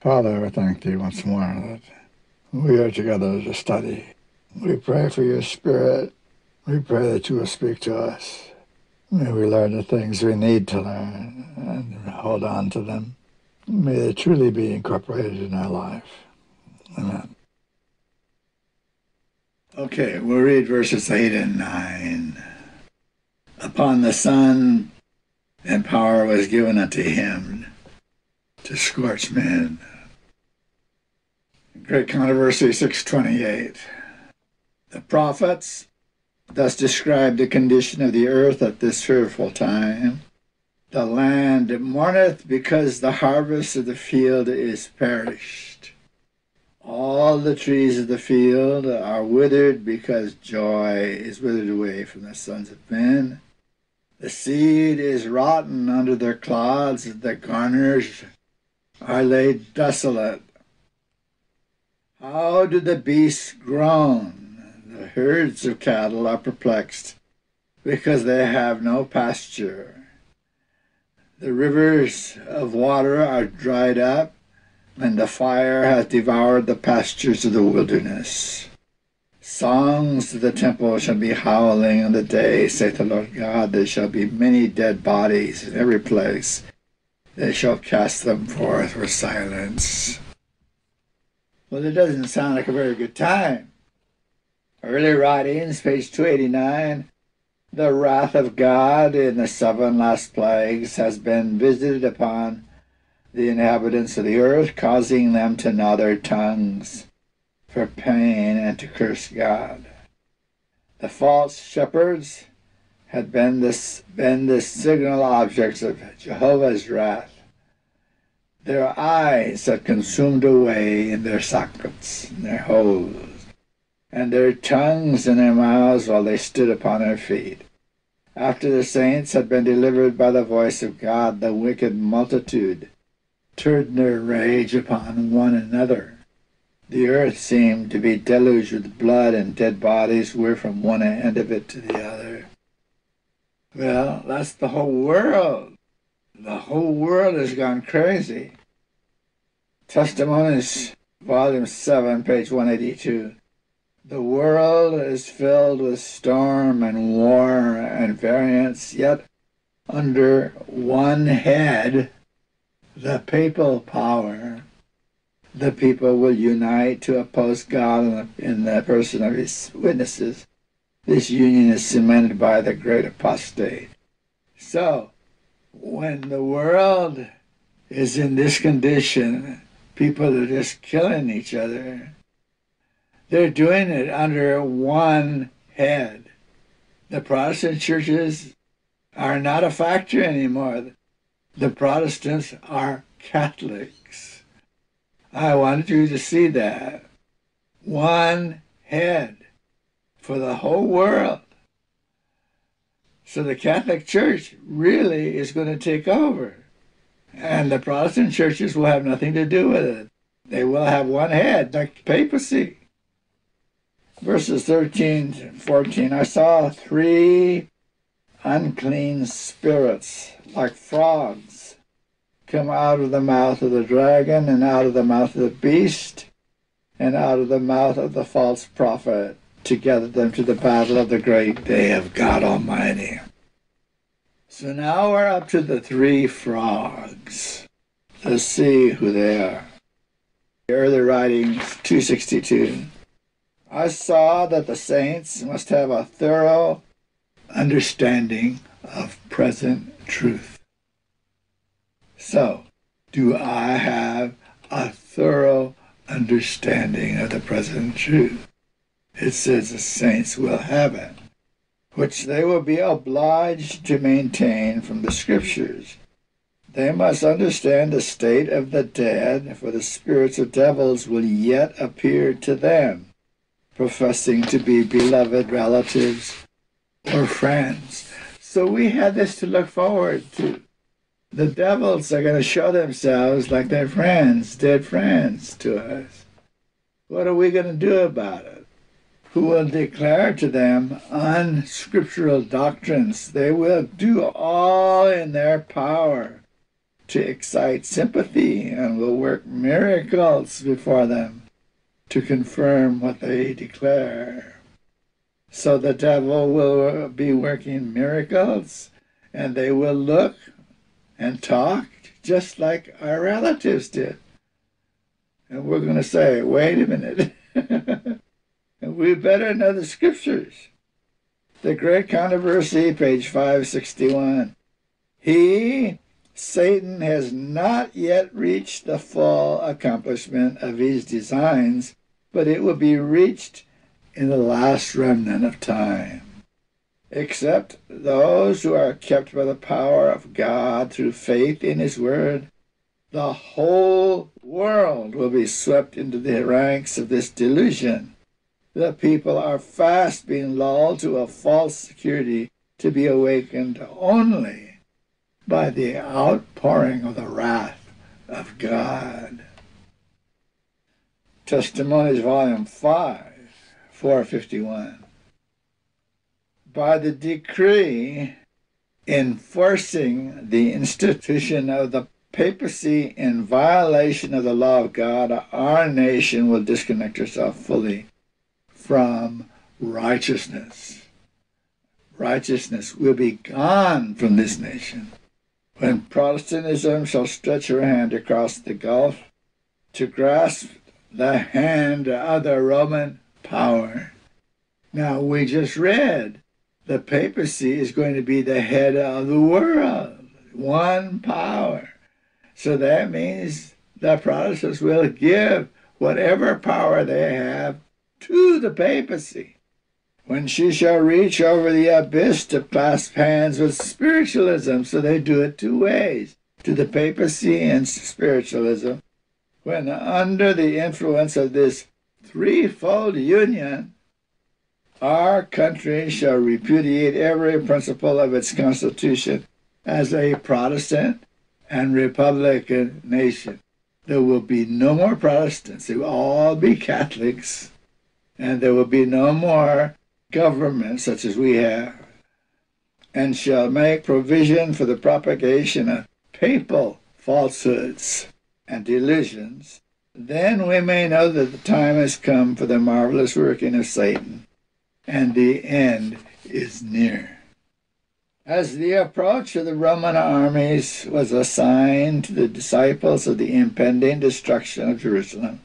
Father, I thank thee once more that we are together to study. We pray for your spirit. We pray that you will speak to us. May we learn the things we need to learn and hold on to them. May they truly be incorporated in our life. Amen. Okay, we'll read verses 8 and 9. Upon the sun and power was given unto him to scorch men. Great Controversy 628. The prophets thus describe the condition of the earth at this fearful time. The land mourneth because the harvest of the field is perished. All the trees of the field are withered because joy is withered away from the sons of men. The seed is rotten under their clods, the garners are laid desolate. How do the beasts groan? The herds of cattle are perplexed because they have no pasture. The rivers of water are dried up and the fire hath devoured the pastures of the wilderness. Songs of the temple shall be howling in the day, saith the Lord God. There shall be many dead bodies in every place. They shall cast them forth with silence. Well, it doesn't sound like a very good time. Early writings, page 289. The wrath of God in the seven last plagues has been visited upon the inhabitants of the earth, causing them to gnaw their tongues for pain and to curse God. The false shepherds had been, this, been the signal objects of Jehovah's wrath. Their eyes had consumed away in their sockets, in their holes, and their tongues in their mouths while they stood upon their feet. After the saints had been delivered by the voice of God, the wicked multitude turned their rage upon one another. The earth seemed to be deluged with blood, and dead bodies were from one end of it to the other. Well, that's the whole world. The whole world has gone crazy. Testimonies, Volume 7, page 182. The world is filled with storm and war and variance, yet under one head the papal power, the people will unite to oppose God in the person of his witnesses. This union is cemented by the great apostate. So, when the world is in this condition, people are just killing each other. They're doing it under one head. The Protestant churches are not a factor anymore the Protestants are Catholics. I wanted you to see that. One head for the whole world. So the Catholic Church really is going to take over. And the Protestant churches will have nothing to do with it. They will have one head, the papacy. Verses 13 and 14 I saw three unclean spirits like frogs come out of the mouth of the dragon and out of the mouth of the beast and out of the mouth of the false prophet to gather them to the battle of the great day of God Almighty. So now we're up to the three frogs. Let's see who they are. Early writings 262. I saw that the saints must have a thorough understanding of present truth. So, do I have a thorough understanding of the present truth? It says the saints will have it, which they will be obliged to maintain from the Scriptures. They must understand the state of the dead, for the spirits of devils will yet appear to them, professing to be beloved relatives or friends. So we had this to look forward to. The devils are going to show themselves like their friends, dead friends to us. What are we going to do about it? Who will declare to them unscriptural doctrines? They will do all in their power to excite sympathy and will work miracles before them to confirm what they declare. So the devil will be working miracles and they will look and talk just like our relatives did. And we're going to say, wait a minute. and we better know the scriptures. The Great Controversy, page 561. He, Satan, has not yet reached the full accomplishment of his designs, but it will be reached in the last remnant of time. Except those who are kept by the power of God through faith in his word, the whole world will be swept into the ranks of this delusion. The people are fast being lulled to a false security to be awakened only by the outpouring of the wrath of God. Testimonies, Volume 5, 451. By the decree enforcing the institution of the papacy in violation of the law of God, our nation will disconnect herself fully from righteousness. Righteousness will be gone from this nation. When Protestantism shall stretch her hand across the gulf to grasp the hand of the Roman power. Now, we just read the papacy is going to be the head of the world, one power. So that means the Protestants will give whatever power they have to the papacy. When she shall reach over the abyss to clasp hands with spiritualism, so they do it two ways to the papacy and spiritualism. When under the influence of this threefold union, our country shall repudiate every principle of its constitution as a Protestant and Republican nation. There will be no more Protestants. They will all be Catholics and there will be no more government such as we have, and shall make provision for the propagation of papal falsehoods and delusions, then we may know that the time has come for the marvelous working of Satan, and the end is near. As the approach of the Roman armies was a sign to the disciples of the impending destruction of Jerusalem,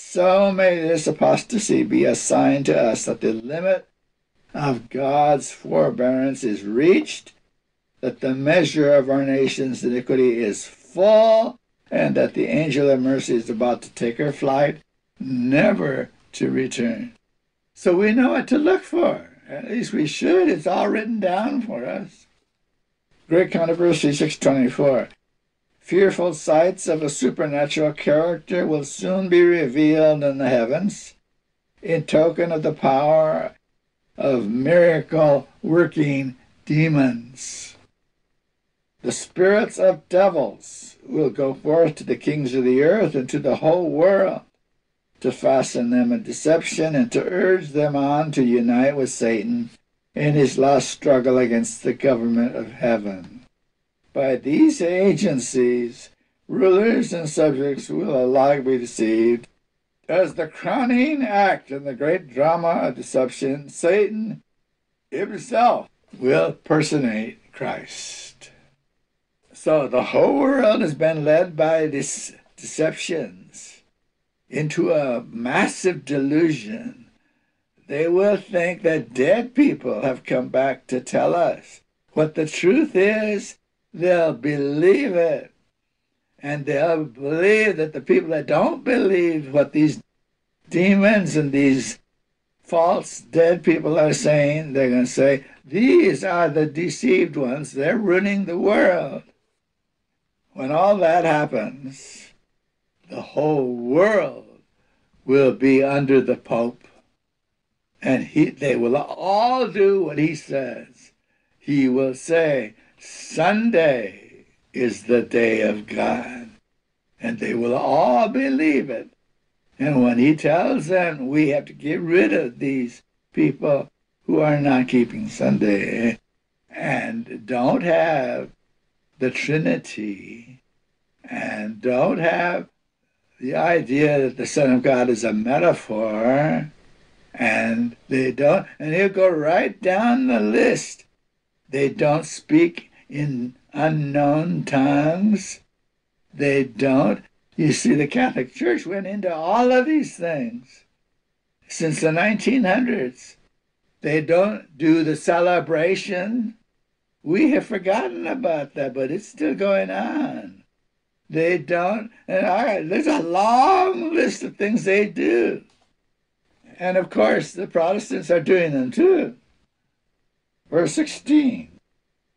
so may this apostasy be a sign to us that the limit of God's forbearance is reached, that the measure of our nation's iniquity is full, and that the angel of mercy is about to take her flight, never to return. So we know what to look for. At least we should. It's all written down for us. Great Controversy 624. Fearful sights of a supernatural character will soon be revealed in the heavens, in token of the power of miracle working demons. The spirits of devils will go forth to the kings of the earth and to the whole world to fasten them in deception and to urge them on to unite with Satan in his last struggle against the government of heaven. By these agencies, rulers and subjects will alike be deceived. As the crowning act in the great drama of deception, Satan himself will personate Christ. So the whole world has been led by these deceptions into a massive delusion. They will think that dead people have come back to tell us what the truth is they'll believe it. And they'll believe that the people that don't believe what these demons and these false dead people are saying, they're going to say, these are the deceived ones. They're ruining the world. When all that happens, the whole world will be under the Pope. And he, they will all do what he says. He will say, Sunday is the day of God. And they will all believe it. And when he tells them we have to get rid of these people who are not keeping Sunday and don't have the Trinity and don't have the idea that the Son of God is a metaphor, and they don't, and he'll go right down the list. They don't speak in unknown tongues. They don't. You see, the Catholic Church went into all of these things since the 1900s. They don't do the celebration. We have forgotten about that, but it's still going on. They don't, and I, there's a long list of things they do. And of course, the Protestants are doing them too. Verse 16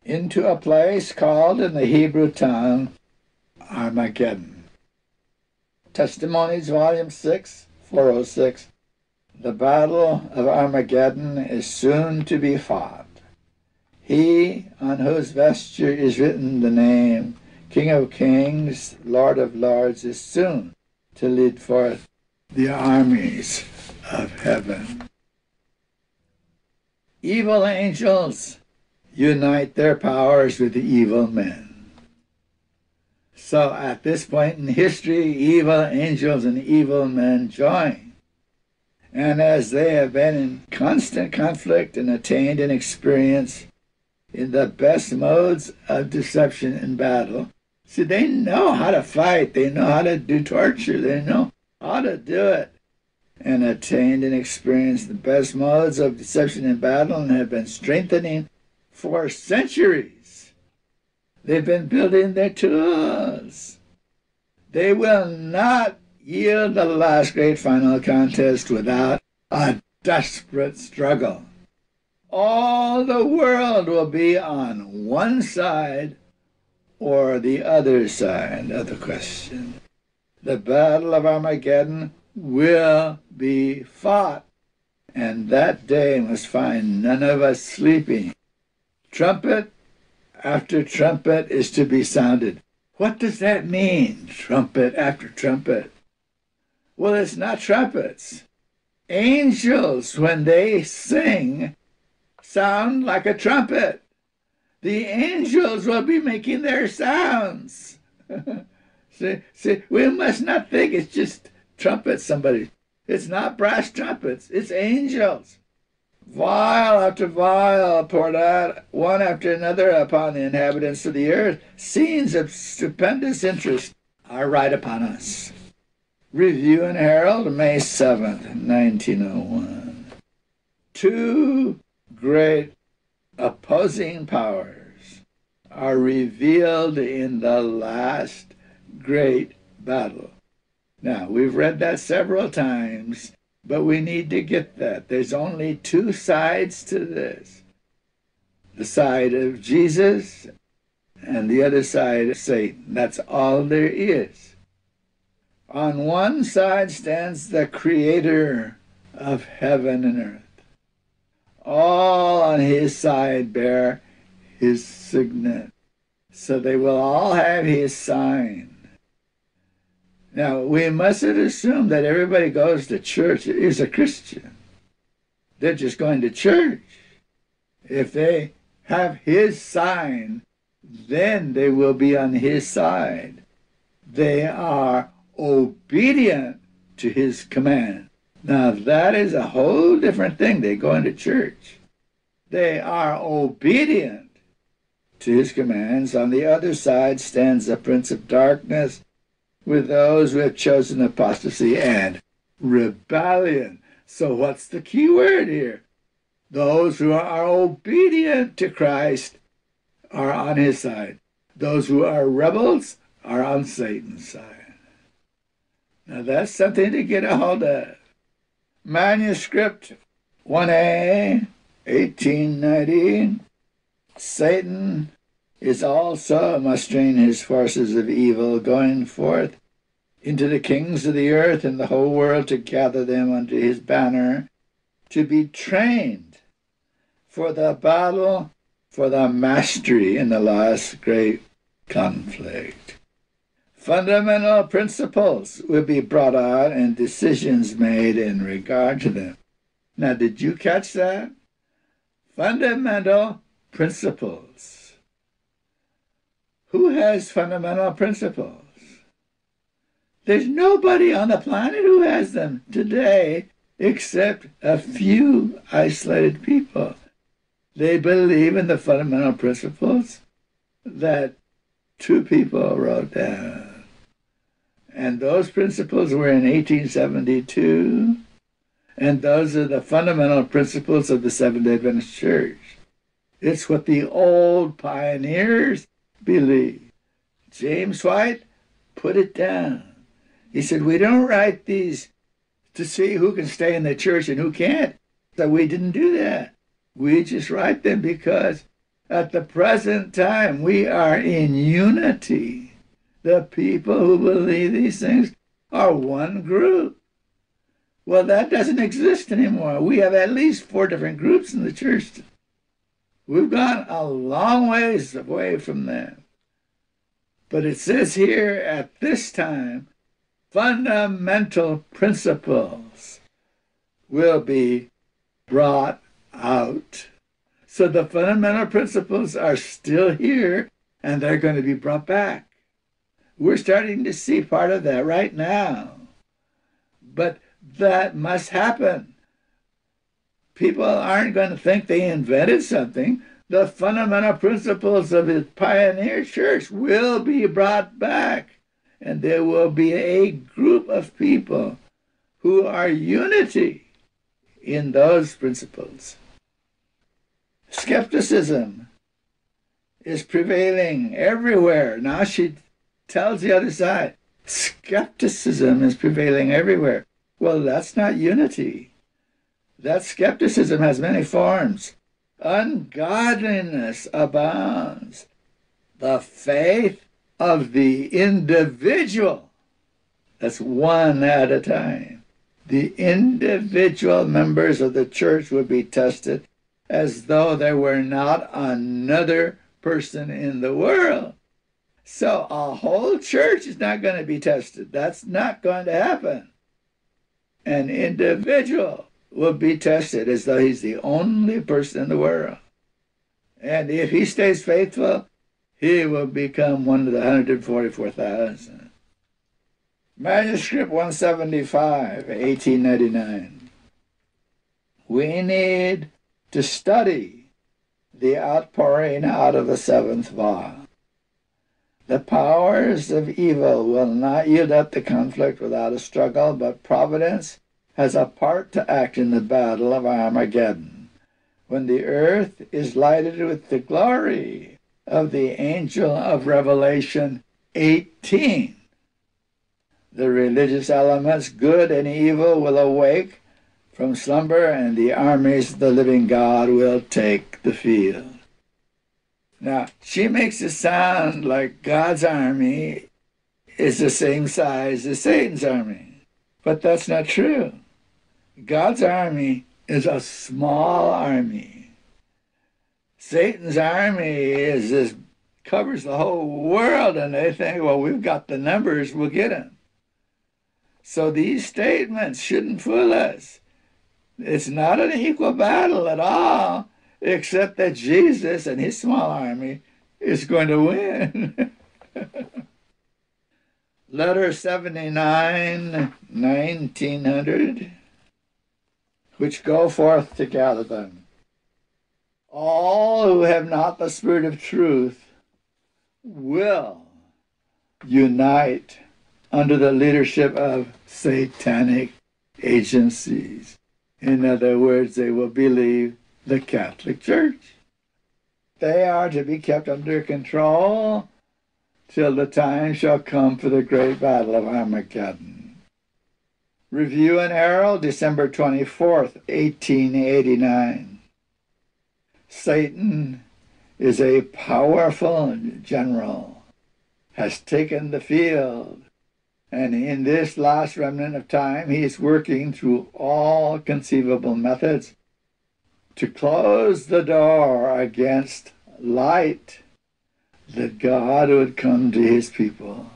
Into a place called in the Hebrew tongue Armageddon. Testimonies, Volume 6, 406. The battle of Armageddon is soon to be fought. He on whose vesture is written the name King of Kings, Lord of Lords, is soon to lead forth the armies of heaven. Evil angels unite their powers with the evil men. So at this point in history, evil angels and evil men join. And as they have been in constant conflict and attained an experience in the best modes of deception in battle, see, they know how to fight, they know how to do torture, they know how to do it and attained and experienced the best modes of deception in battle and have been strengthening for centuries. They've been building their tools. They will not yield the last great final contest without a desperate struggle. All the world will be on one side or the other side of the question. The Battle of Armageddon will be fought, and that day must find none of us sleeping. Trumpet after trumpet is to be sounded. What does that mean, trumpet after trumpet? Well, it's not trumpets. Angels, when they sing, sound like a trumpet. The angels will be making their sounds. see, see, we must not think it's just trumpets, somebody. It's not brass trumpets, it's angels. Vial after vial poured out one after another upon the inhabitants of the earth. Scenes of stupendous interest are right upon us. Review and Herald, May 7th, 1901. Two great opposing powers are revealed in the last great battle. Now, we've read that several times, but we need to get that. There's only two sides to this the side of Jesus and the other side of Satan. That's all there is. On one side stands the creator of heaven and earth. All on his side bear his signet. So they will all have his sign. Now, we mustn't assume that everybody goes to church is a Christian. They're just going to church. If they have his sign, then they will be on his side. They are obedient to his command. Now, that is a whole different thing. They go into church. They are obedient to his commands. On the other side stands the prince of darkness with those who have chosen apostasy and rebellion. So, what's the key word here? Those who are obedient to Christ are on his side. Those who are rebels are on Satan's side. Now, that's something to get a hold of. Manuscript 1A, 1890. Satan is also mustering his forces of evil, going forth into the kings of the earth and the whole world to gather them under his banner, to be trained for the battle, for the mastery in the last great conflict. Fundamental principles will be brought out and decisions made in regard to them. Now, did you catch that? Fundamental principles. Who has fundamental principles? There's nobody on the planet who has them today except a few isolated people. They believe in the fundamental principles that two people wrote down. And those principles were in 1872, and those are the fundamental principles of the Seventh day Adventist Church. It's what the old pioneers believed. James White put it down. He said, We don't write these to see who can stay in the church and who can't. So we didn't do that. We just write them because at the present time we are in unity. The people who believe these things are one group. Well, that doesn't exist anymore. We have at least four different groups in the church. We've gone a long ways away from that. But it says here at this time, fundamental principles will be brought out. So the fundamental principles are still here and they're going to be brought back. We're starting to see part of that right now. But that must happen. People aren't going to think they invented something. The fundamental principles of the pioneer church will be brought back, and there will be a group of people who are unity in those principles. Skepticism is prevailing everywhere. Now she tells the other side skepticism is prevailing everywhere. Well, that's not unity. That skepticism has many forms. Ungodliness abounds. The faith of the individual, that's one at a time. The individual members of the church would be tested as though there were not another person in the world. So a whole church is not going to be tested. That's not going to happen. An individual will be tested as though he's the only person in the world. And if he stays faithful, he will become one of the 144,000. Manuscript 175, 1899. We need to study the outpouring out of the seventh vial. The powers of evil will not yield up the conflict without a struggle, but providence has a part to act in the battle of Armageddon, when the earth is lighted with the glory of the angel of Revelation 18. The religious elements, good and evil, will awake from slumber, and the armies of the living God will take the field. Now, she makes it sound like God's army is the same size as Satan's army, but that's not true. God's army is a small army. Satan's army is this covers the whole world, and they think, well, we've got the numbers, we'll get them. So these statements shouldn't fool us. It's not an equal battle at all, except that Jesus and his small army is going to win. Letter 79, 1900, which go forth to gather them. All who have not the Spirit of truth will unite under the leadership of satanic agencies. In other words, they will believe the Catholic Church. They are to be kept under control till the time shall come for the great battle of Armageddon. Review and Herald, December 24th, 1889. Satan is a powerful general, has taken the field, and in this last remnant of time, he is working through all conceivable methods to close the door against light that God would come to his people.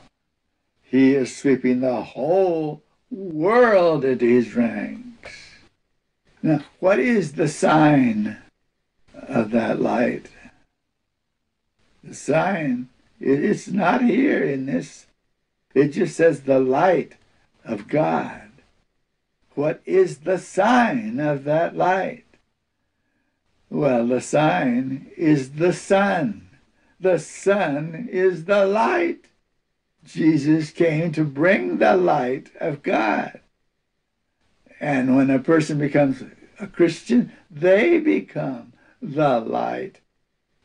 He is sweeping the whole world into his ranks. Now, what is the sign of that light? The sign, it's not here in this It just says the light of God. What is the sign of that light? Well, the sign is the sun. The sun is the light. Jesus came to bring the light of God. And when a person becomes a Christian, they become the light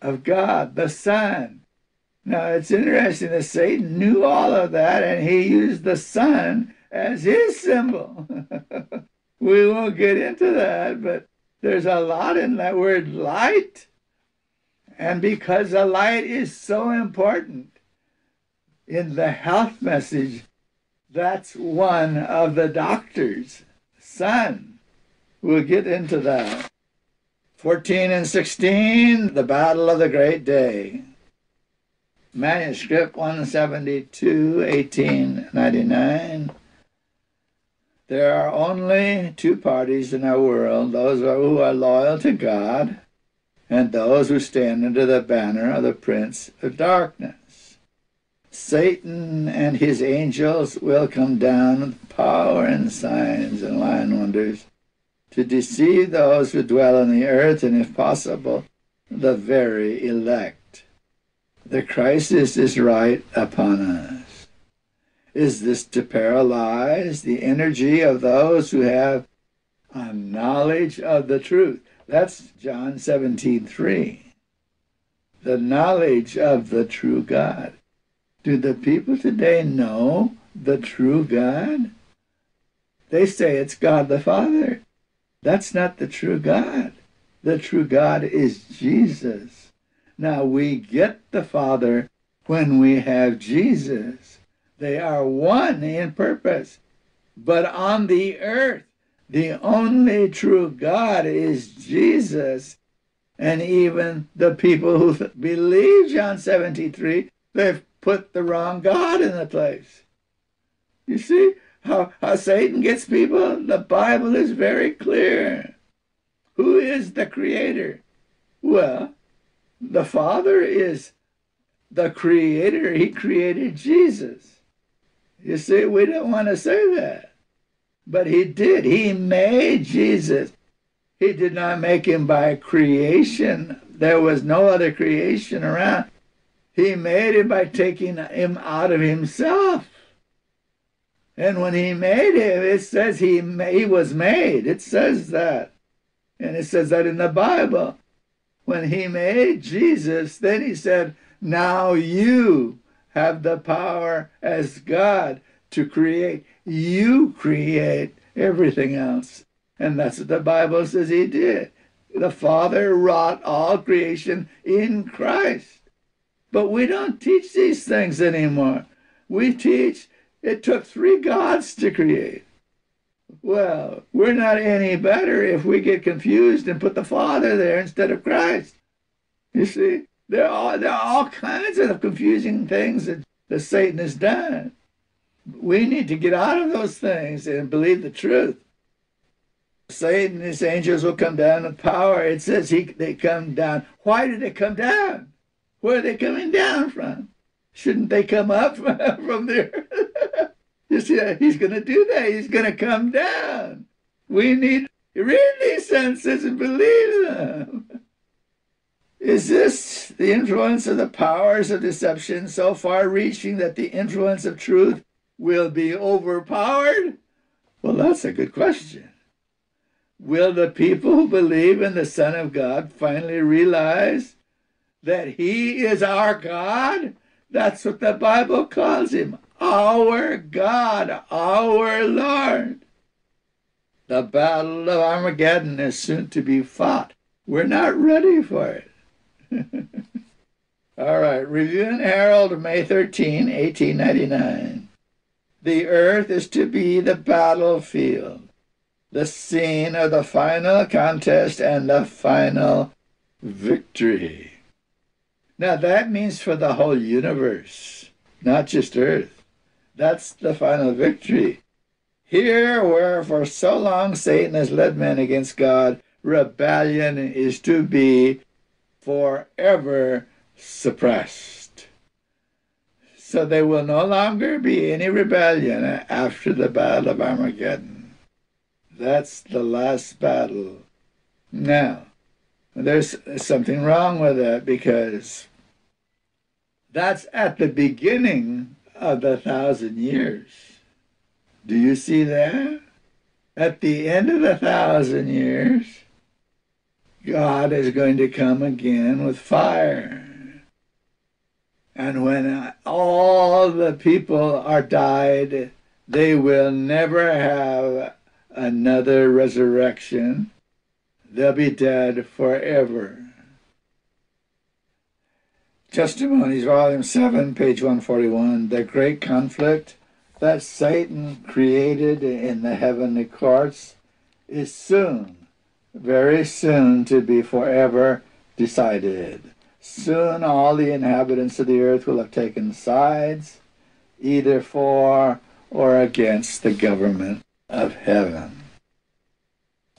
of God, the sun. Now it's interesting that Satan knew all of that and he used the sun as his symbol. we won't get into that, but there's a lot in that word light. And because the light is so important in the health message, that's one of the doctor's son. We'll get into that. 14 and 16, the battle of the great day. Manuscript 172, 1899. There are only two parties in our world those who are loyal to God and those who stand under the banner of the Prince of Darkness. Satan and his angels will come down with power and signs and lying wonders to deceive those who dwell on the earth and, if possible, the very elect. The crisis is right upon us. Is this to paralyze the energy of those who have a knowledge of the truth? That's John 17 3. The knowledge of the true God. Do the people today know the true God? They say it's God the Father. That's not the true God. The true God is Jesus. Now we get the Father when we have Jesus. They are one in purpose. But on the earth, the only true God is Jesus. And even the people who believe John 73, they've put the wrong God in the place. You see how, how Satan gets people? The Bible is very clear. Who is the creator? Well, the Father is the creator. He created Jesus. You see, we don't want to say that. But he did. He made Jesus. He did not make him by creation. There was no other creation around. He made him by taking him out of himself. And when he made him, it says he, he was made. It says that. And it says that in the Bible. When he made Jesus, then he said, Now you have the power as God to create. You create everything else. And that's what the Bible says he did. The Father wrought all creation in Christ. But we don't teach these things anymore. We teach it took three gods to create. Well, we're not any better if we get confused and put the Father there instead of Christ. You see? There are, there are all kinds of confusing things that, that Satan has done. We need to get out of those things and believe the truth. Satan and his angels will come down with power. It says he, they come down. Why did they come down? Where are they coming down from? Shouldn't they come up from there? you see, he's going to do that. He's going to come down. We need to read these sentences and believe them. Is this the influence of the powers of deception so far reaching that the influence of truth will be overpowered? Well, that's a good question. Will the people who believe in the Son of God finally realize that He is our God? That's what the Bible calls Him our God, our Lord. The battle of Armageddon is soon to be fought. We're not ready for it. All right, Review and Herald, May 13, 1899. The earth is to be the battlefield, the scene of the final contest and the final victory. Now that means for the whole universe, not just earth. That's the final victory. Here, where for so long Satan has led men against God, rebellion is to be forever suppressed. So there will no longer be any rebellion after the Battle of Armageddon. That's the last battle. Now, there's something wrong with that because that's at the beginning of the thousand years. Do you see that? At the end of the thousand years, God is going to come again with fire. And when all the people are died, they will never have another resurrection. They'll be dead forever. Testimonies, Volume 7, page 141. The great conflict that Satan created in the heavenly courts is soon, very soon, to be forever decided. Soon all the inhabitants of the earth will have taken sides, either for or against the government of heaven.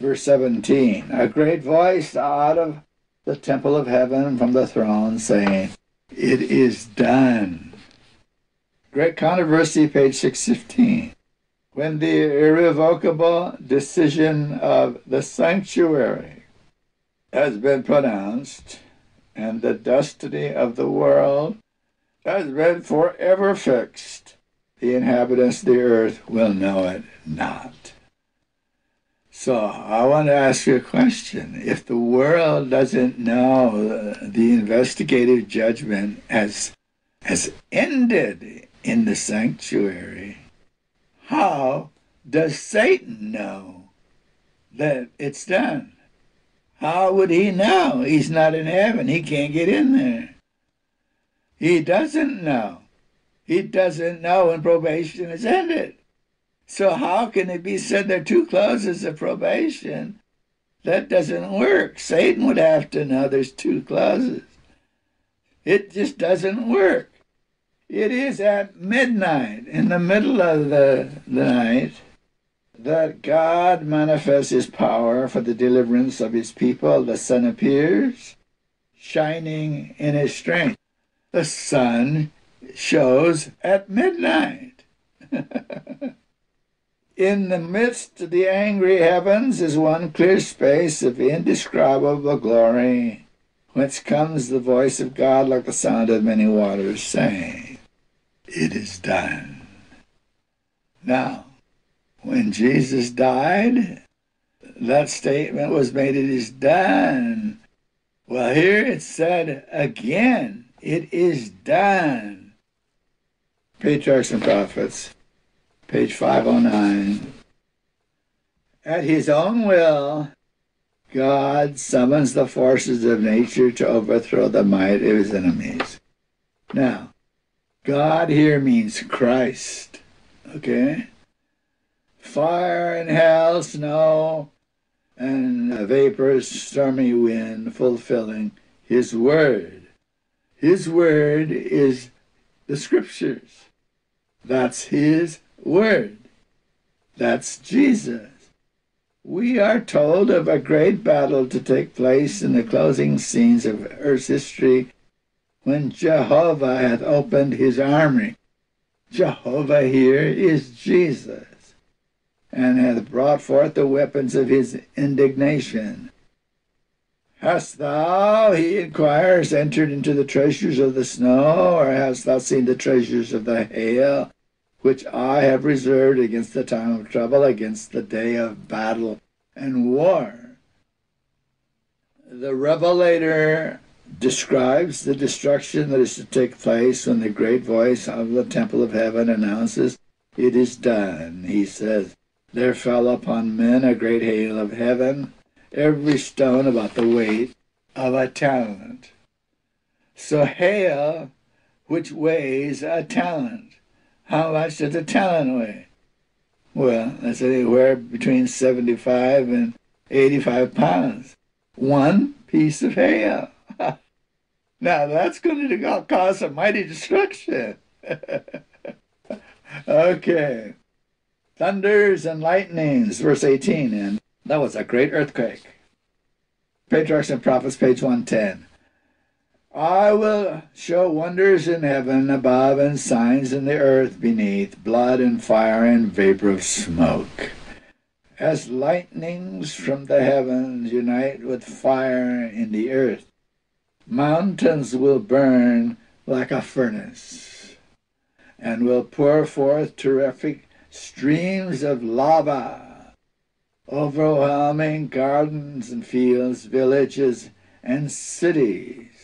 Verse 17 A great voice out of the temple of heaven from the throne saying, it is done. Great Controversy, page 615. When the irrevocable decision of the sanctuary has been pronounced, and the destiny of the world has been forever fixed, the inhabitants of the earth will know it not. So I want to ask you a question. If the world doesn't know uh, the investigative judgment has, has ended in the sanctuary, how does Satan know that it's done? How would he know? He's not in heaven. He can't get in there. He doesn't know. He doesn't know when probation is ended. So how can it be said there are two closes of probation? That doesn't work. Satan would have to know there's two closes. It just doesn't work. It is at midnight, in the middle of the, the night, that God manifests his power for the deliverance of his people. The sun appears, shining in his strength. The sun shows at midnight. In the midst of the angry heavens is one clear space of indescribable glory, whence comes the voice of God like the sound of many waters, saying, It is done. Now, when Jesus died, that statement was made, It is done. Well, here it said again, It is done. Patriarchs and Prophets page 509. At his own will, God summons the forces of nature to overthrow the might of his enemies. Now, God here means Christ, okay? Fire and hell, snow, and a vaporous stormy wind, fulfilling his word. His word is the scriptures. That's his word. That's Jesus. We are told of a great battle to take place in the closing scenes of Earth's history when Jehovah hath opened his armory. Jehovah here is Jesus, and hath brought forth the weapons of his indignation. Hast thou, he inquires, entered into the treasures of the snow, or hast thou seen the treasures of the hail? Which I have reserved against the time of trouble, against the day of battle and war. The Revelator describes the destruction that is to take place when the great voice of the temple of heaven announces, It is done. He says, There fell upon men a great hail of heaven, every stone about the weight of a talent. So hail, which weighs a talent. How much does a talent weigh? Well, that's anywhere between 75 and 85 pounds. One piece of hail. now that's going to cause a mighty destruction. okay. Thunders and lightnings, verse 18, and that was a great earthquake. Patriarchs and Prophets, page 110. I will show wonders in heaven above and signs in the earth beneath, blood and fire and vapor of smoke. As lightnings from the heavens unite with fire in the earth, mountains will burn like a furnace and will pour forth terrific streams of lava, overwhelming gardens and fields, villages and cities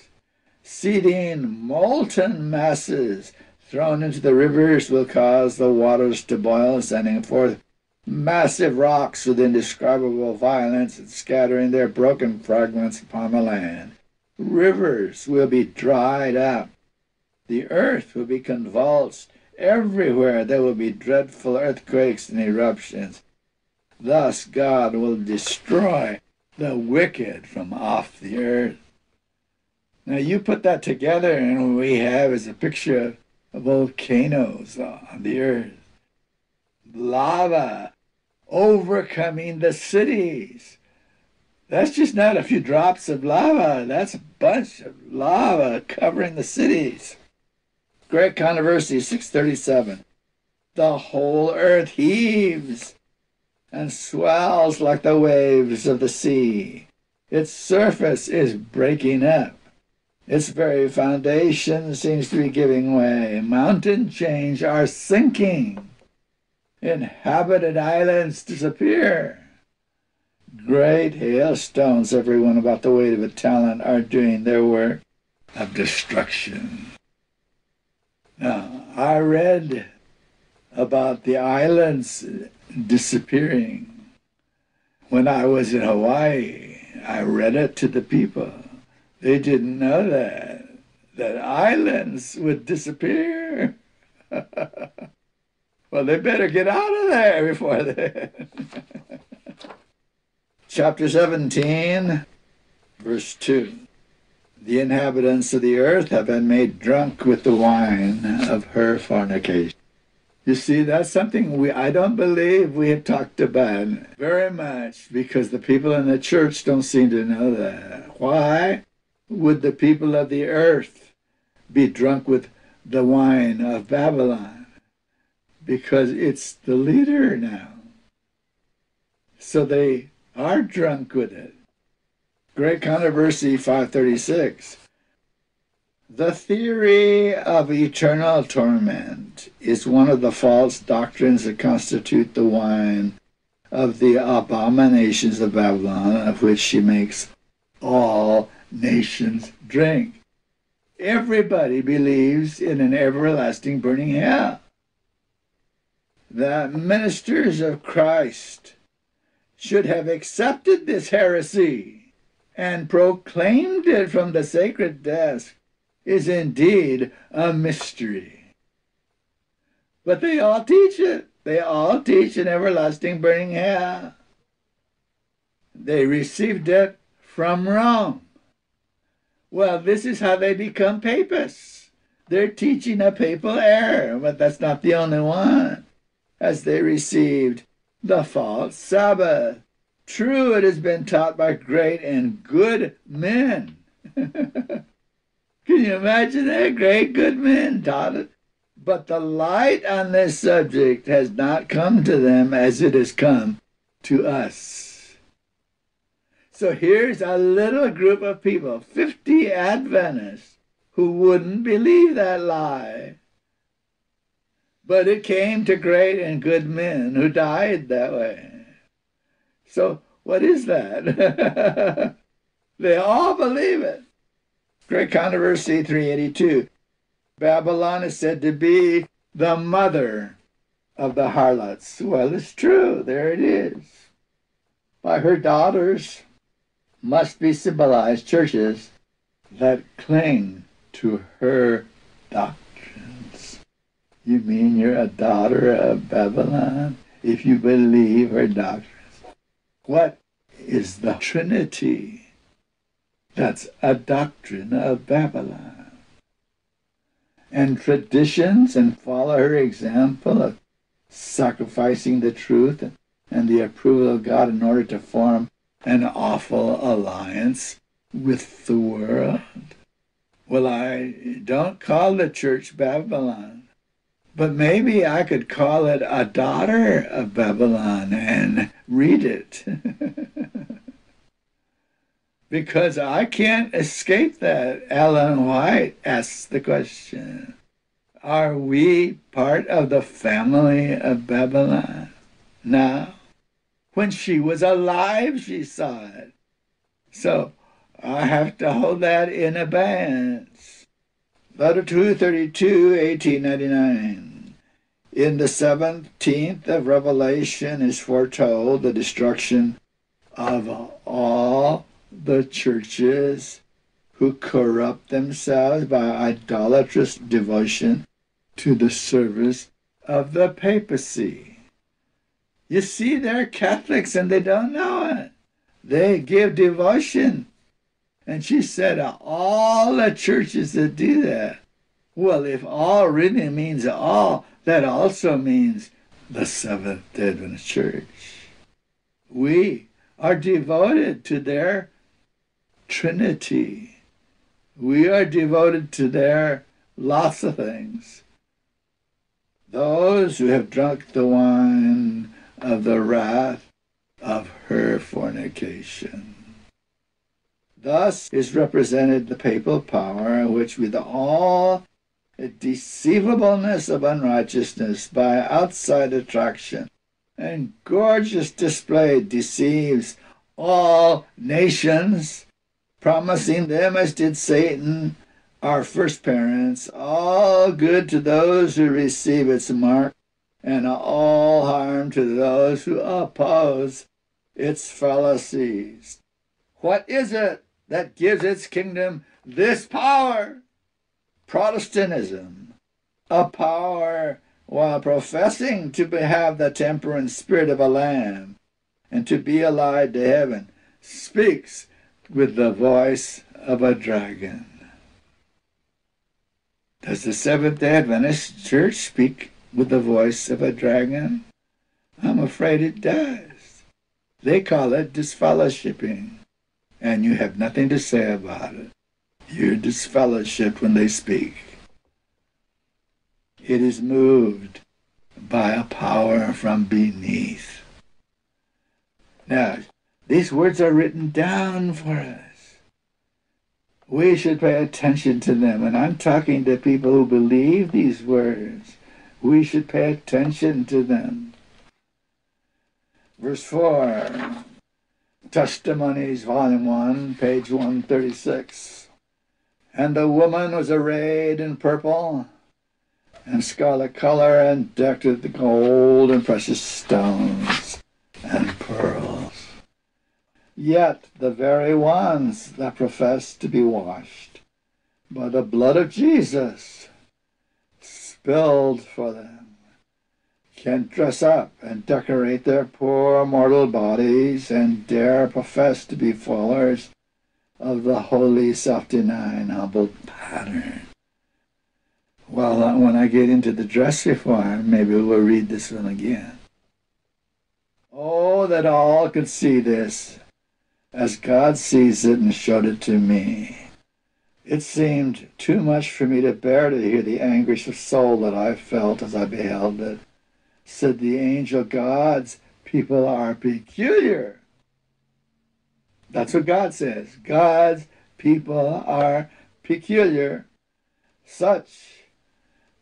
seething molten masses thrown into the rivers will cause the waters to boil, sending forth massive rocks with indescribable violence and scattering their broken fragments upon the land. Rivers will be dried up. The earth will be convulsed. Everywhere there will be dreadful earthquakes and eruptions. Thus God will destroy the wicked from off the earth. Now you put that together, and what we have is a picture of volcanoes on the earth, lava overcoming the cities. That's just not a few drops of lava. That's a bunch of lava covering the cities. Great Controversy 637. The whole earth heaves and swells like the waves of the sea. Its surface is breaking up. Its very foundation seems to be giving way. Mountain chains are sinking. Inhabited islands disappear. Great hailstones, everyone about the weight of a talent, are doing their work of destruction. Now, I read about the islands disappearing when I was in Hawaii. I read it to the people. They didn't know that, that islands would disappear. well, they better get out of there before then. Chapter 17, verse 2. The inhabitants of the earth have been made drunk with the wine of her fornication. You see, that's something we I don't believe we have talked about very much because the people in the church don't seem to know that. Why? Would the people of the earth be drunk with the wine of Babylon? Because it's the leader now. So they are drunk with it. Great Controversy 536. The theory of eternal torment is one of the false doctrines that constitute the wine of the abominations of Babylon, of which she makes all nations drink. Everybody believes in an everlasting burning hell. The ministers of Christ should have accepted this heresy and proclaimed it from the sacred desk is indeed a mystery. But they all teach it. They all teach an everlasting burning hell. They received it from Rome. Well, this is how they become papists. They're teaching a papal error, but that's not the only one, as they received the false Sabbath. True, it has been taught by great and good men. Can you imagine that? Great good men taught it. But the light on this subject has not come to them as it has come to us. So here's a little group of people, 50 Adventists, who wouldn't believe that lie. But it came to great and good men who died that way. So what is that? they all believe it. Great Controversy 382. Babylon is said to be the mother of the harlots. Well, it's true. There it is. By her daughters, must be symbolized churches that cling to her doctrines. You mean you're a daughter of Babylon if you believe her doctrines? What is the Trinity? That's a doctrine of Babylon. And traditions and follow her example of sacrificing the truth and the approval of God in order to form an awful alliance with the world. Well, I don't call the church Babylon, but maybe I could call it a daughter of Babylon and read it. because I can't escape that. Ellen White asks the question Are we part of the family of Babylon now? When she was alive, she saw it. So I have to hold that in abeyance. Letter 232, 1899. In the 17th of Revelation is foretold the destruction of all the churches who corrupt themselves by idolatrous devotion to the service of the papacy. You see, they're Catholics and they don't know it. They give devotion. And she said, all the churches that do that. Well, if all really means all, that also means the Seventh day Adventist Church. We are devoted to their Trinity. We are devoted to their lots of things. Those who have drunk the wine of the wrath of her fornication. Thus is represented the papal power, which with all deceivableness of unrighteousness by outside attraction and gorgeous display deceives all nations promising them, as did Satan, our first parents, all good to those who receive its mark, and all harm to those who oppose its fallacies. What is it that gives its kingdom this power? Protestantism, a power while professing to have the temper and spirit of a lamb and to be allied to heaven, speaks with the voice of a dragon. Does the Seventh day Adventist Church speak with the voice of a dragon? I'm afraid it does. They call it disfellowshipping, and you have nothing to say about it. You're disfellowshipped when they speak. It is moved by a power from beneath. Now, these words are written down for us. We should pay attention to them. And I'm talking to people who believe these words. We should pay attention to them. Verse 4, Testimonies, Volume 1, page 136. And the woman was arrayed in purple and scarlet color and decked with gold and precious stones and pearls. Yet the very ones that profess to be washed by the blood of Jesus spilled for them can dress up and decorate their poor mortal bodies and dare profess to be followers of the holy self-denying humble pattern. Well, uh, when I get into the dress reform, maybe we'll read this one again. Oh, that all could see this as God sees it and showed it to me. It seemed too much for me to bear to hear the anguish of soul that I felt as I beheld it. Said the angel, God's people are peculiar. That's what God says. God's people are peculiar. Such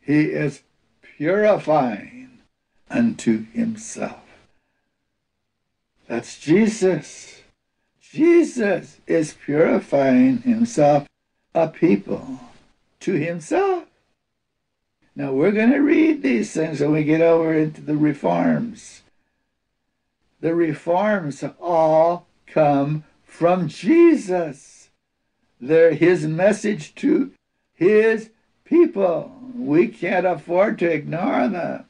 he is purifying unto himself. That's Jesus. Jesus is purifying himself, a people, to himself. Now we're going to read these things when we get over into the reforms. The reforms all come from Jesus. They're his message to his people. We can't afford to ignore them.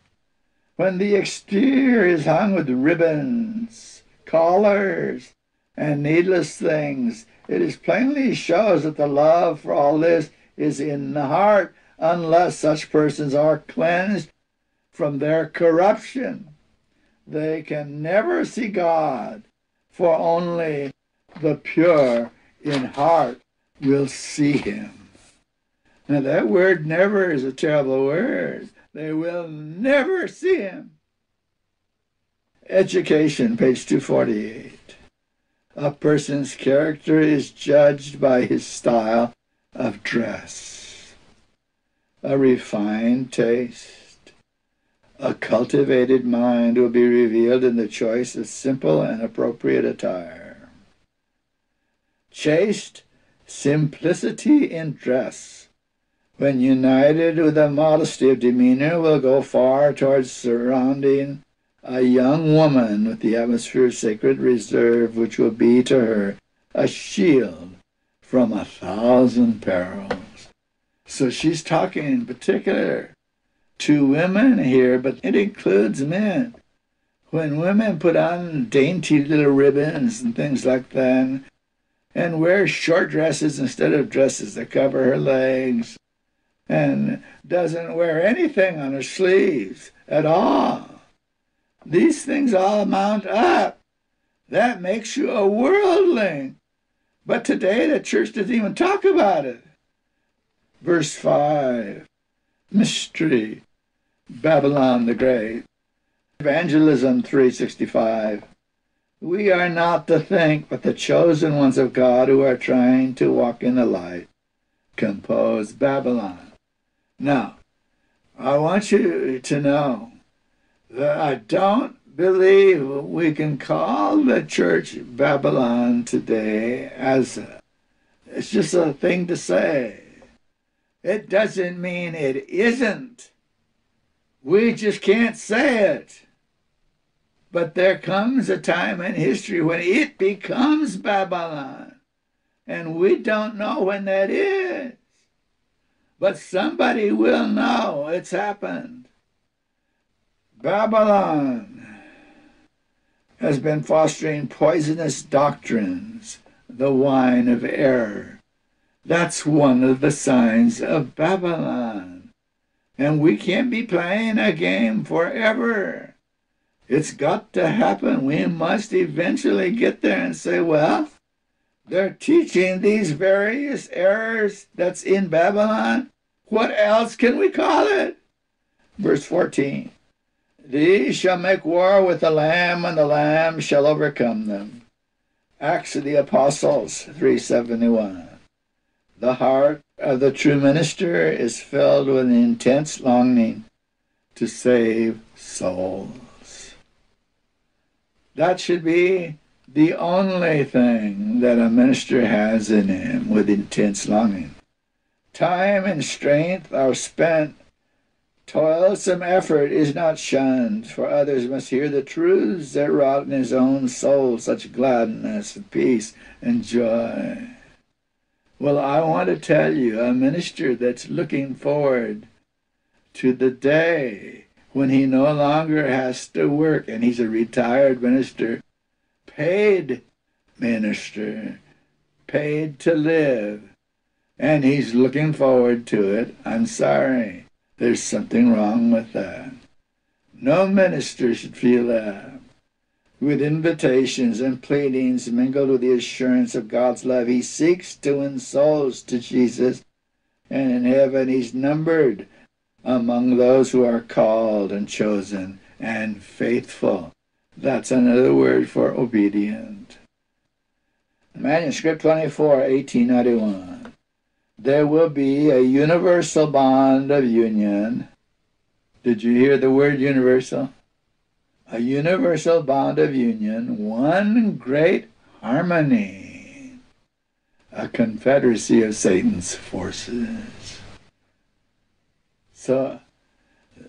When the exterior is hung with ribbons, collars, and needless things. It is plainly shows that the love for all this is in the heart, unless such persons are cleansed from their corruption. They can never see God, for only the pure in heart will see him. Now, that word never is a terrible word. They will never see him. Education, page 248. A person's character is judged by his style of dress. A refined taste, a cultivated mind will be revealed in the choice of simple and appropriate attire. Chaste simplicity in dress, when united with a modesty of demeanor, will go far towards surrounding a young woman with the atmosphere of sacred reserve, which will be to her a shield from a thousand perils. So she's talking in particular to women here, but it includes men. When women put on dainty little ribbons and things like that, and wear short dresses instead of dresses that cover her legs, and doesn't wear anything on her sleeves at all. These things all mount up. That makes you a worldling. But today the church doesn't even talk about it. Verse 5 Mystery Babylon the Great. Evangelism 365. We are not to think but the chosen ones of God who are trying to walk in the light. Compose Babylon. Now, I want you to know that I don't believe we can call the church Babylon today as a, it's just a thing to say. It doesn't mean it isn't. We just can't say it. But there comes a time in history when it becomes Babylon. And we don't know when that is. But somebody will know it's happened. Babylon has been fostering poisonous doctrines, the wine of error. That's one of the signs of Babylon. And we can't be playing a game forever. It's got to happen. We must eventually get there and say, well, they're teaching these various errors that's in Babylon. What else can we call it? Verse 14 These shall make war with the Lamb, and the Lamb shall overcome them. Acts of the Apostles 371. The heart of the true minister is filled with an intense longing to save souls. That should be the only thing that a minister has in him with intense longing. Time and strength are spent. Toilsome effort is not shunned, for others must hear the truths that wrought in his own soul such gladness peace and joy. Well, I want to tell you, a minister that's looking forward to the day when he no longer has to work and he's a retired minister, paid minister, paid to live, and he's looking forward to it. I'm sorry. There's something wrong with that. No minister should feel that. With invitations and pleadings mingled with the assurance of God's love, he seeks to win souls to Jesus, and in heaven he's numbered among those who are called and chosen and faithful. That's another word for obedient. Manuscript 24, 1891. There will be a universal bond of union. Did you hear the word universal? A universal bond of union, one great harmony, a confederacy of Satan's forces. So,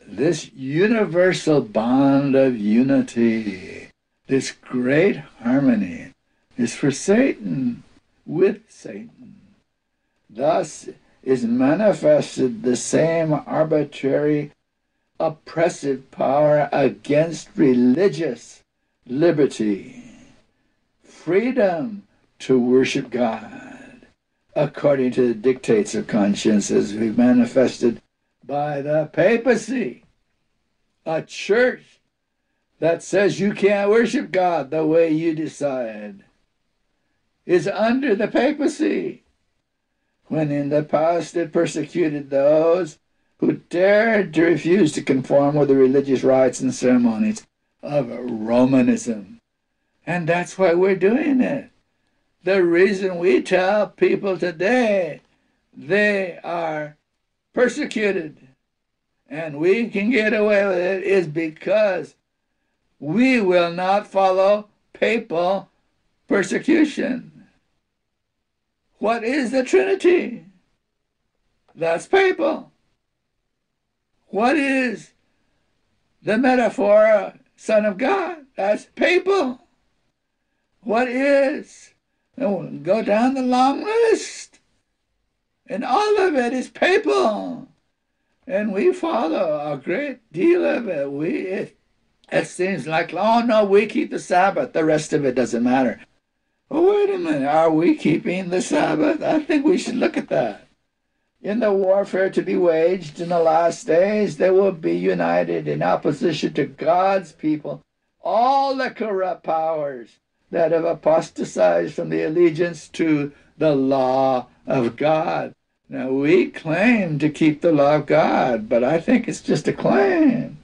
this universal bond of unity, this great harmony, is for Satan with Satan. Thus is manifested the same arbitrary, oppressive power against religious liberty, freedom to worship God according to the dictates of conscience as we manifested by the papacy, a church that says you can't worship God the way you decide, is under the papacy. When in the past it persecuted those who dared to refuse to conform with the religious rites and ceremonies of Romanism. And that's why we're doing it. The reason we tell people today they are persecuted and we can get away with it is because we will not follow papal persecution. What is the Trinity? That's papal. What is the metaphor Son of God? That's papal. What is? Go down the long list. And all of it is papal. And we follow a great deal of it. We it, it seems like, oh no, we keep the Sabbath. The rest of it doesn't matter. Oh, wait a minute. Are we keeping the Sabbath? I think we should look at that. In the warfare to be waged in the last days, they will be united in opposition to God's people, all the corrupt powers that have apostatized from the allegiance to the law of God. Now, we claim to keep the law of God, but I think it's just a claim.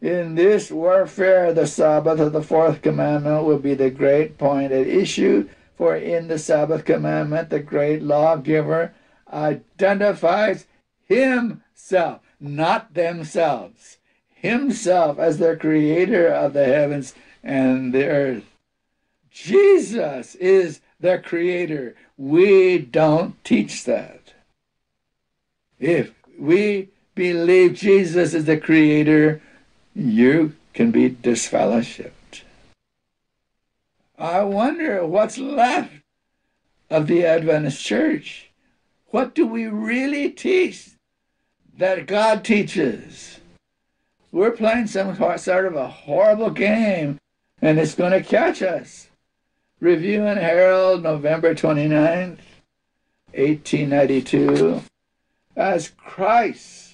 In this warfare, the Sabbath of the fourth commandment will be the great point at issue, for in the Sabbath commandment, the great lawgiver identifies himself, not themselves, himself as the creator of the heavens and the earth. Jesus is the creator. We don't teach that. If we believe Jesus is the creator, you can be disfellowshipped. I wonder what's left of the Adventist church. What do we really teach that God teaches? We're playing some sort of a horrible game, and it's going to catch us. Review and Herald, November 29th, 1892 as Christ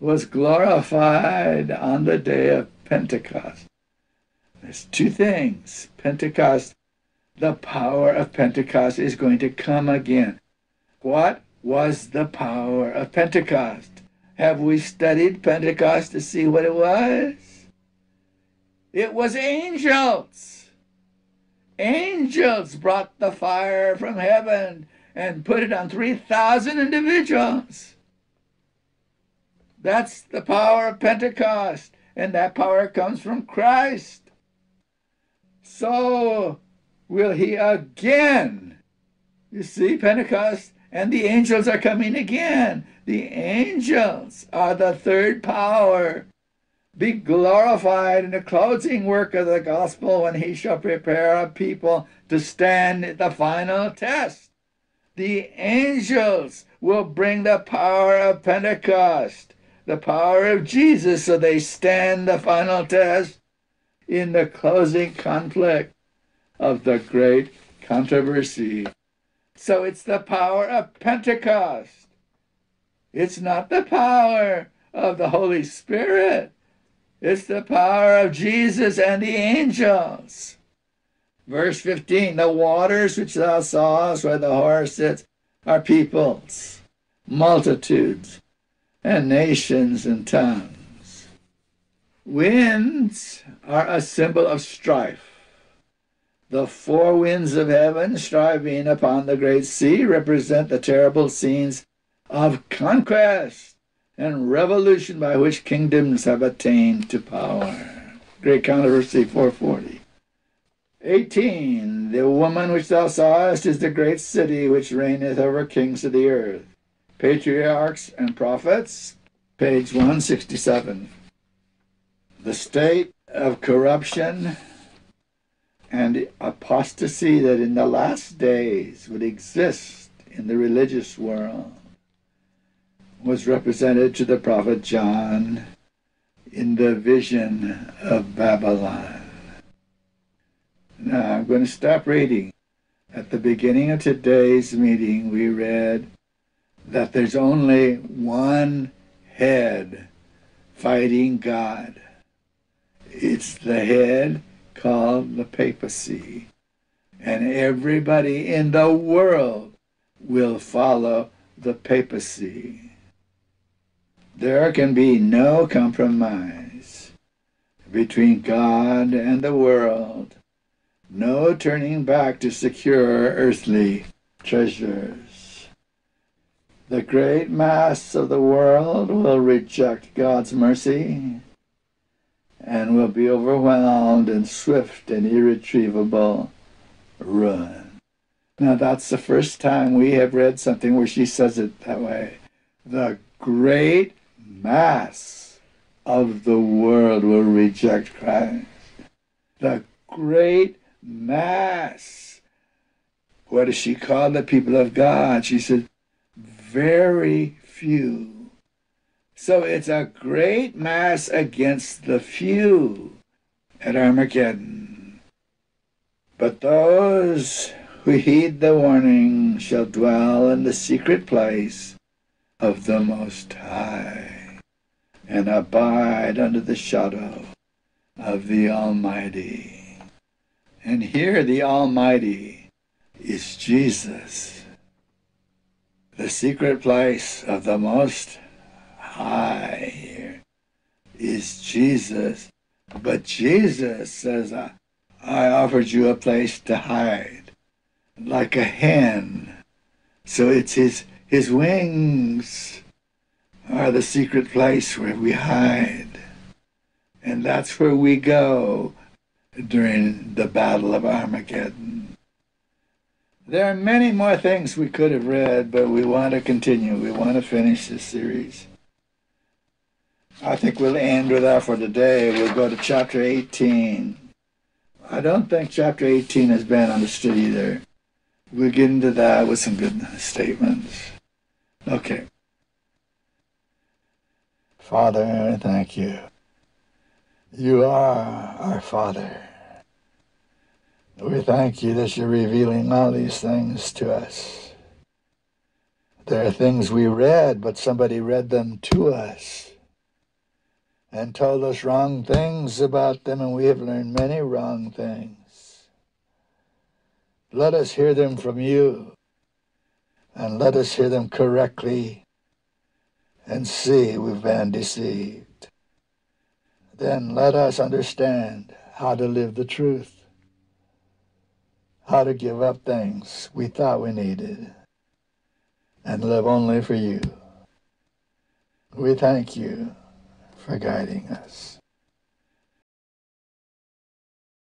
was glorified on the day of Pentecost. There's two things. Pentecost, the power of Pentecost is going to come again. What was the power of Pentecost? Have we studied Pentecost to see what it was? It was angels. Angels brought the fire from heaven and put it on 3,000 individuals. That's the power of Pentecost, and that power comes from Christ. So will he again. You see, Pentecost and the angels are coming again. The angels are the third power. Be glorified in the closing work of the gospel when he shall prepare a people to stand the final test the angels will bring the power of Pentecost, the power of Jesus, so they stand the final test in the closing conflict of the great controversy. So it's the power of Pentecost. It's not the power of the Holy Spirit. It's the power of Jesus and the angels. Verse 15 The waters which thou sawest where the horse sits are peoples, multitudes, and nations and tongues. Winds are a symbol of strife. The four winds of heaven striving upon the great sea represent the terrible scenes of conquest and revolution by which kingdoms have attained to power. Great Controversy 440. 18. The woman which thou sawest is the great city which reigneth over kings of the earth. Patriarchs and Prophets, page 167. The state of corruption and apostasy that in the last days would exist in the religious world was represented to the prophet John in the vision of Babylon. Now I'm going to stop reading. At the beginning of today's meeting, we read that there's only one head fighting God. It's the head called the papacy. And everybody in the world will follow the papacy. There can be no compromise between God and the world, no turning back to secure earthly treasures. The great mass of the world will reject God's mercy and will be overwhelmed in swift and irretrievable ruin. Now, that's the first time we have read something where she says it that way. The great mass of the world will reject Christ. The great mass. What does she call the people of God? She said, very few. So it's a great mass against the few at Armageddon. But those who heed the warning shall dwell in the secret place of the Most High and abide under the shadow of the Almighty. And here the Almighty is Jesus, the secret place of the Most High is Jesus. But Jesus says, I, I offered you a place to hide, like a hen. So it's his his wings are the secret place where we hide. And that's where we go during the Battle of Armageddon. There are many more things we could have read, but we want to continue. We want to finish this series. I think we'll end with that for today. We'll go to chapter 18. I don't think chapter 18 has been understood either. We'll get into that with some good statements. Okay. Father, thank you. You are our Father. We thank you that you're revealing all these things to us. There are things we read, but somebody read them to us and told us wrong things about them, and we have learned many wrong things. Let us hear them from you and let us hear them correctly and see we've been deceived. Then let us understand how to live the truth, how to give up things we thought we needed, and live only for you. We thank you for guiding us.